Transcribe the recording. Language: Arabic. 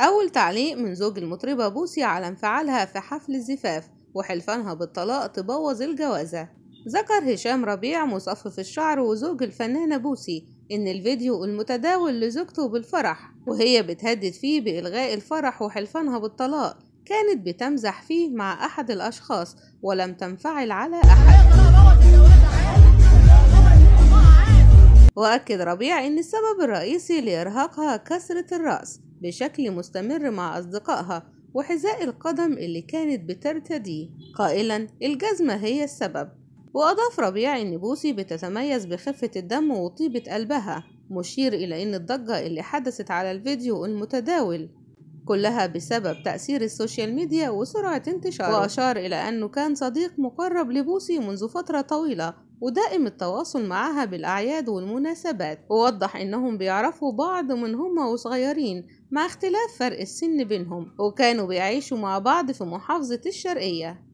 أول تعليق من زوج المطربة بوسي على انفعالها في حفل الزفاف وحلفانها بالطلاق تبوظ الجوازة. ذكر هشام ربيع مصفف الشعر وزوج الفنانة بوسي إن الفيديو المتداول لزوجته بالفرح وهي بتهدد فيه بإلغاء الفرح وحلفانها بالطلاق كانت بتمزح فيه مع أحد الأشخاص ولم تنفعل على أحد. وأكد ربيع إن السبب الرئيسي لإرهاقها كثرة الرقص بشكل مستمر مع أصدقائها وحذاء القدم اللي كانت بترتديه قائلا الجزمة هي السبب. وأضاف ربيع إن بوسي بتتميز بخفة الدم وطيبة قلبها. مشير إلى إن الضجة اللي حدثت على الفيديو المتداول كلها بسبب تأثير ال social media وسرعة انتشاره. وأشار إلى أنه كان صديق مقرب لبوسي منذ فترة طويلة. ودائم التواصل معها بالأعياد والمناسبات. ووضح إنهم بيعرفوا بعض من هما وصغيرين مع اختلاف فرق السن بينهم وكانوا بيعيشوا مع بعض في محافظة الشرقية.